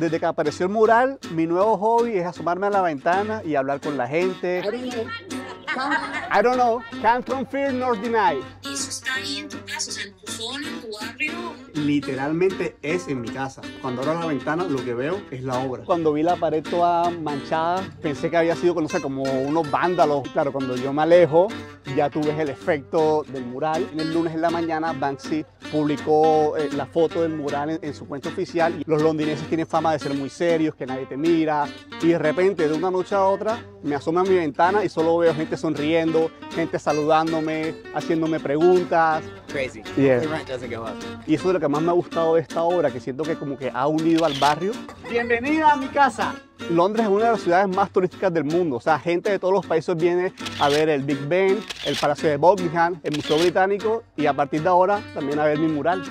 Desde que apareció el mural, mi nuevo hobby es asomarme a la ventana y hablar con la gente. I don't know, can't confirm nor deny. Eso está ahí en tu casa, o sea, en tu zona, en tu barrio. Literalmente es en mi casa. Cuando abro la ventana, lo que veo es la obra. Cuando vi la pared toda manchada, pensé que había sido, no sé, como unos vándalos. Claro, cuando yo me alejo, ya tú ves el efecto del mural. El lunes en la mañana, Banksy publicó eh, la foto del mural en, en su cuenta oficial. Los londinenses tienen fama de ser muy serios, que nadie te mira. Y de repente, de una noche a otra, me asomo a mi ventana y solo veo gente sonriendo, gente saludándome, haciéndome preguntas. Crazy. Yeah. The rent doesn't go up. Y eso es lo que más me ha gustado de esta obra, que siento que como que ha unido al barrio. Bienvenida a mi casa. Londres es una de las ciudades más turísticas del mundo, o sea, gente de todos los países viene a ver el Big Ben, el Palacio de Buckingham, el Museo Británico y a partir de ahora también a ver mi mural.